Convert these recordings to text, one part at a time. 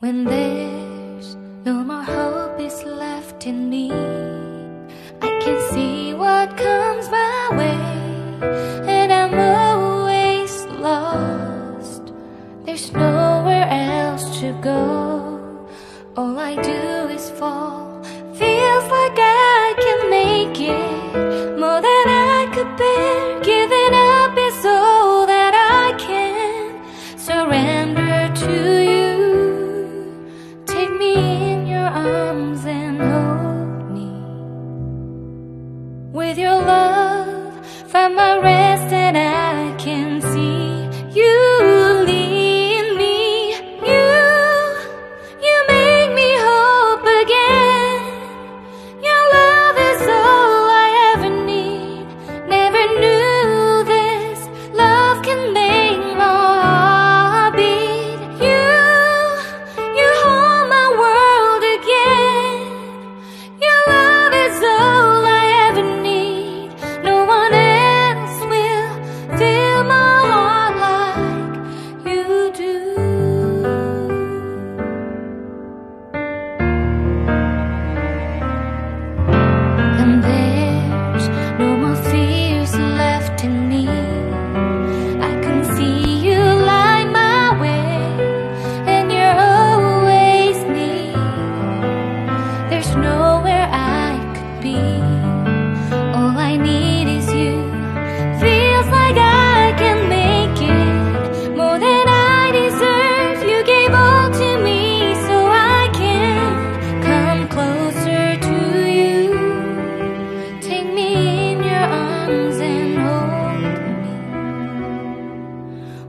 When there's no more hope is left in me, I can see what comes my way, and I'm always lost. There's nowhere else to go. All I do is fall. Feels like I can make it more than I could bear. with your love.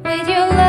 With your love